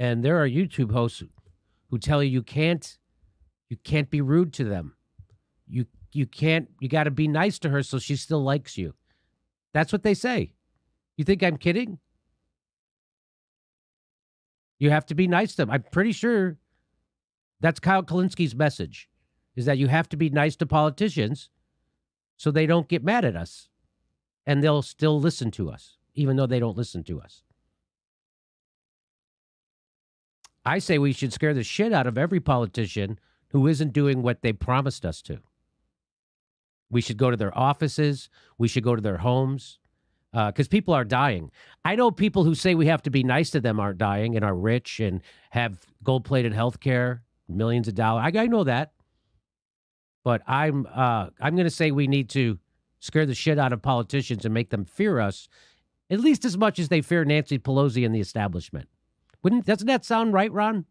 And there are YouTube hosts who tell you you can't you can't be rude to them. You you can't you got to be nice to her so she still likes you. That's what they say. You think I'm kidding? You have to be nice to them. I'm pretty sure that's Kyle Kulinski's message is that you have to be nice to politicians so they don't get mad at us and they'll still listen to us, even though they don't listen to us. I say we should scare the shit out of every politician who isn't doing what they promised us to. We should go to their offices. We should go to their homes because uh, people are dying. I know people who say we have to be nice to them aren't dying and are rich and have gold plated health care, millions of dollars. I, I know that. But I'm uh, I'm going to say we need to scare the shit out of politicians and make them fear us at least as much as they fear Nancy Pelosi and the establishment. Wouldn't doesn't that sound right, Ron?